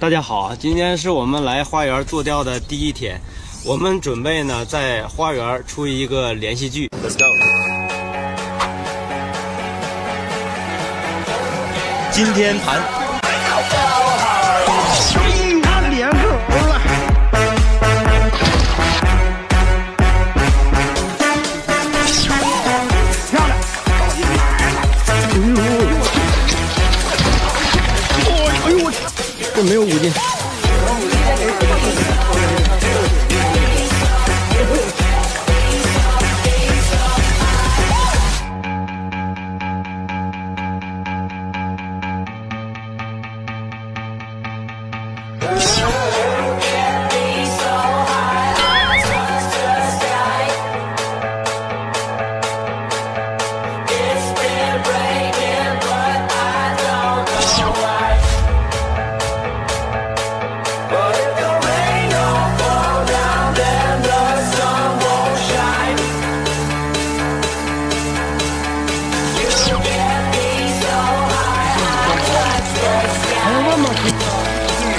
大家好，今天是我们来花园坐钓的第一天，我们准备呢在花园出一个连续剧。Let's go。今天谈。这没有五斤。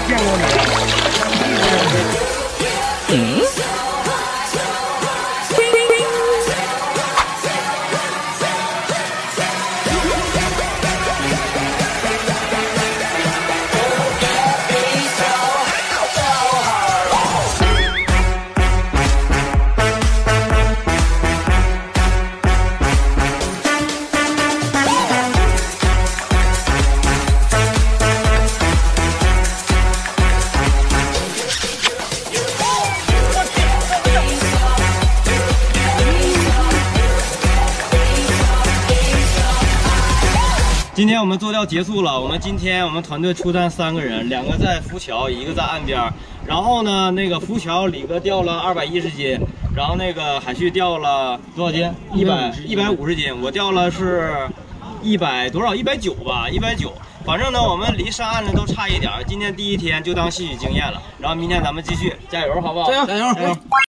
见过你？今天我们做钓结束了，我们今天我们团队出战三个人，两个在浮桥，一个在岸边。然后呢，那个浮桥李哥钓了二百一十斤，然后那个海旭钓了多少斤？一百一百五十斤。我钓了是一百多少？一百九吧，一百九。反正呢，我们离上岸呢都差一点。今天第一天就当吸取经验了，然后明天咱们继续加油，好不好？加油，加油！